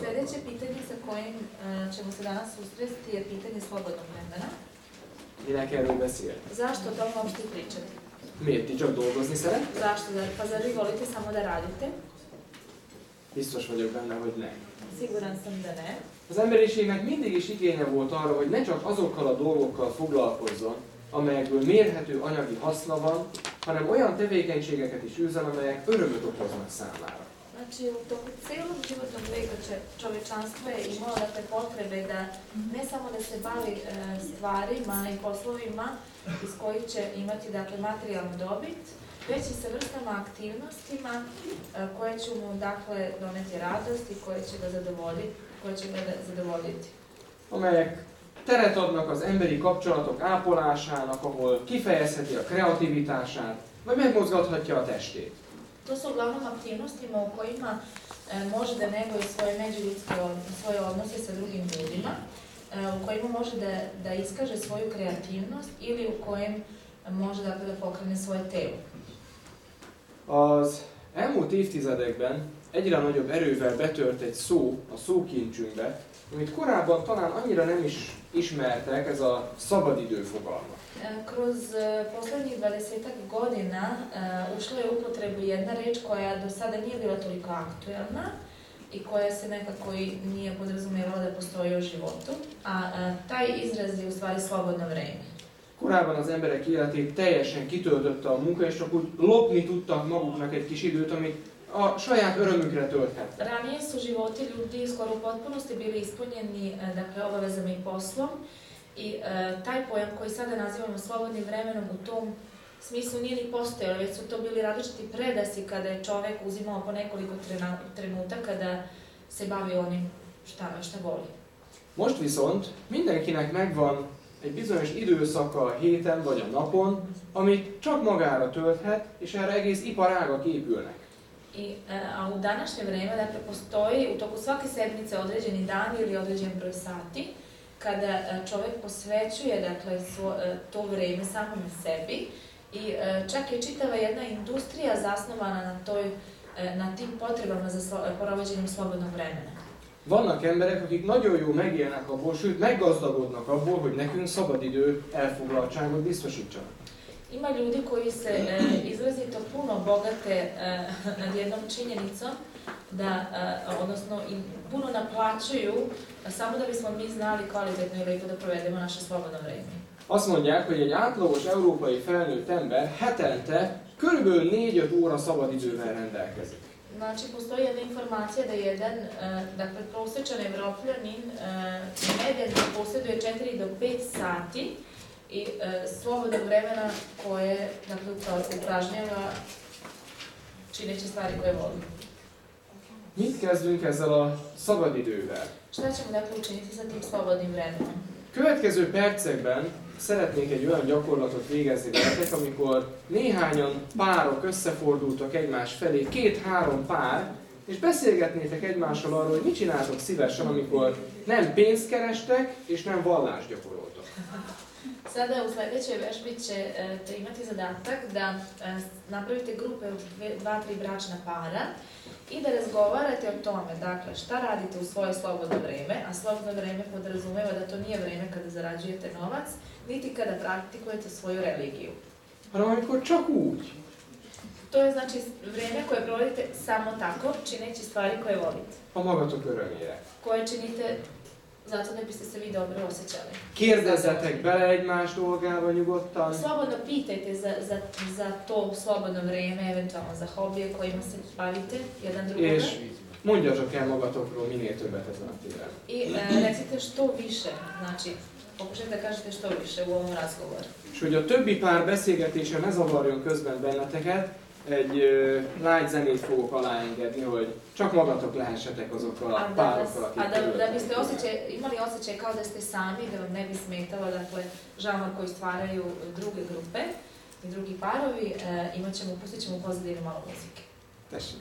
Sljedeće pitanje sa kojim e, ćemo se danas susresti je pitanje slobodnog vremena. Minek erről beszél? Zašto o tom uopšte pričati? Miért? Ti csak dolgozni szeret? Zašto? Pa zar vi volite samo da radite? Biztos vagyok benne, hogy nem. Siguran sam da ne. Az emberiségnek mindig is igénye volt arra, hogy ne csak azokkal a dolgokkal foglalkozzon, amelyekből mérhető anyagi haszna van, hanem olyan tevékenységeket is űzzen, amelyek örömöt okoznak számára. Znači, u toku cijelog životnog veka čovečanstvo je imalo dakle, potrebe da ne samo da se bavi e, stvarima i poslovima iz kojih će imati dakle, materijalnu dobit, već i sa vrstama aktivnostima e, koje će mu dakle, doneti radost i koje će ga zadovoljiti, koje će ga zadovoljiti. amelyek teret adnak az emberi kapcsolatok ápolásának, ahol kifejezheti a kreativitását, vagy megmozgathatja a testét. To su uglavnom aktivnostima u kojima e, može da neguje svoje međuljudske svoje odnose sa drugim ljudima, e, u kojima može da, da iskaže svoju kreativnost ili u kojem može dakle, da pokrene svoje telo. Az elmúlt évtizedekben egyre nagyobb erővel betört egy szó a szókincsünkbe, amit korábban talán annyira nem is ismertek, ez a szabadidő fogalma. E, Kroz e, poslednjih 20 godina e, ušla je upotrebu jedna reč koja do sada nije bila toliko aktuelna i koja se nekako i nije podrazumevala da postoji u životu, a taj izraz je u stvari slobodno vreme. Korábban az emberek életét teljesen kitöltötte a munka, és csak úgy lopni tudtak maguknak egy kis időt, amit a saját örömükre tölthettek. Ranije su životi ljudi skoro u potpunosti bili ispunjeni dakle, obavezama i poslom i e, taj pojam koji sada nazivamo slobodnim vremenom u tom smislu nije ni postojao, već su to bili različiti predasi kada je čovek uzimao po nekoliko trenutaka da se bavi onim šta, šta voli. Most viszont mindenkinek megvan egy bizonyos időszaka a héten vagy a napon, amit csak magára tölthet, és erre egész iparágak épülnek. I, e, a u današnje vreme, dakle, postoji u toku svake sedmice određeni dan ili određen broj sati kada e, čovek posvećuje dakle, svo, e, to vreme samom sebi i čak je čitava jedna industrija zasnovana na, toj, na tim potrebama za provođenjem slobodnog vremena. Vannak emberek, akik nagyon jó megélnek abból, sőt meggazdagodnak abból, hogy nekünk szabadidő elfoglaltságot biztosítsanak. Ima ljudi koji se e, izrazito puno bogate e, nad jednom činjenicom da, e, odnosno i puno naplaćuju samo da bismo mi znali kvalitetno i lepo da provedemo naše slobodno vreme. Azt mondják, hogy egy átlagos európai felnőtt ember hetente körülbelül 4-5 óra szabadidővel rendelkezik. Znači, postoji jedna informacija da jedan, e, dakle, prosječan evropljanin e, nedeljno posjeduje 4 do 5 sati i e, slobodnog vremena koje, dakle, upra- upražnjava čineći stvari koje voli. Mit kezdünk ezzel a szabadidővel? Šta ćemo, dakle, učiniti sa tim slobodnim vremenom? Következő percekben szeretnék egy olyan gyakorlatot végezni veletek, amikor néhányan párok összefordultak egymás felé, két-három pár, és beszélgetnétek egymással arról, hogy mit csináltok szívesen, amikor nem pénzt kerestek, és nem vallást gyakoroltok. Sada u sledećoj vežbi ćete imati zadatak da e, napravite grupe od dve, dva, tri bračna para i da razgovarate o tome, dakle, šta radite u svoje slobodno vreme, a slobodno vreme podrazumeva da to nije vreme kada zarađujete novac, niti kada praktikujete svoju religiju. Csak úgy, To je znači vreme koje provodite samo tako, čineći stvari koje volite, a magatok örömére. koje činite zato da biste se vi dobro osjećali. Kérdezzetek bele egymás dolgába nyugodtan, Slobodno pitajte za, za, za to slobodno vreme, eventualno za hobije kojima se bavite jedan drugoga. és mondjatok el magatokról minél többet ezen a téren. I e, recite što više, znači pokušajte da kažete što više u ovom razgovoru. És hogy a többi pár beszélgetése ne zavarjon közben benneteket, egy ö, light zenét fogok aláengedni, hogy csak magatok lehessetek azokkal A párokkal, akik a da, da biste osjećaj, imali osjećaj kao da ste sami, da ne bi smetalo, dakle, žanr koji stvaraju druge grupe i drugi parovi, e, imat ćemo, pustit ćemo u pozadini malo muzike. Tessék.